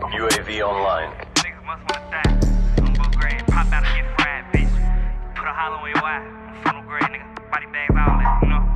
UAV online. Niggas must pop out and get fried, bitch. Put a hollow in. Funnel nigga. Body bags, all that, you know.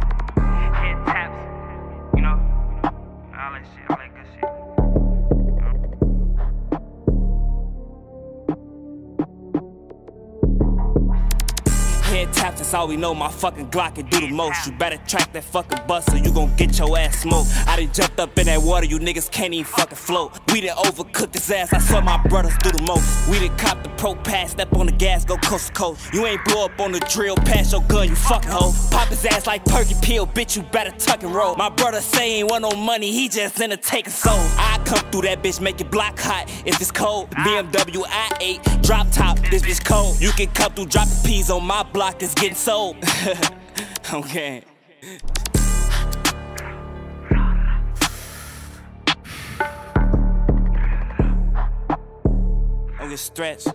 Head taps, that's all we know. My fucking Glock can do the most. You better track that fucking bus or you gon' get your ass smoked. I done jumped up in that water, you niggas can't even fucking float. We done overcooked this ass, I saw my brothers do the most. We done cop the pro pass, step on the gas, go coast to coast. You ain't blow up on the drill, pass your gun, you fucking hoe. Pop his ass like perky pill, bitch, you better tuck and roll. My brother say he ain't want no money, he just in a taking soul. I come through that bitch, make it block hot if it's cold. BMW i8, drop top, this bitch cold. You can come through dropping peas on my block, it's getting sold. okay. Don't get stretched.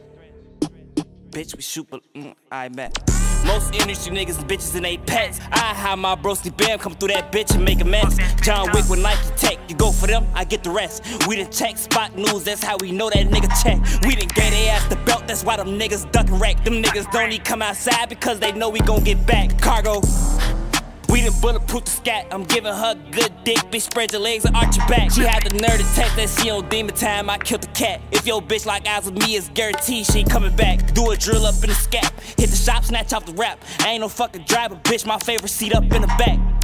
Bitch, we but mm, I bet. Most industry niggas and bitches and they pets. I have my broski bam come through that bitch and make a mess. John Wick with Nike Tech. You go for them, I get the rest. We done check spot news, that's how we know that nigga check. We done gave they ass the belt, that's why them niggas ducking wreck. Them niggas don't even come outside because they know we gon' get back. Cargo. We done bulletproof the scat. I'm giving her good dick. Bitch, spread your legs and arch your back. She had the nerve to text that she on demon time. I killed the cat. If your bitch like eyes with me, it's guaranteed she ain't coming back. Do a drill up in the scap. Hit the shop, snatch off the rap. I ain't no fucking driver, bitch. My favorite seat up in the back.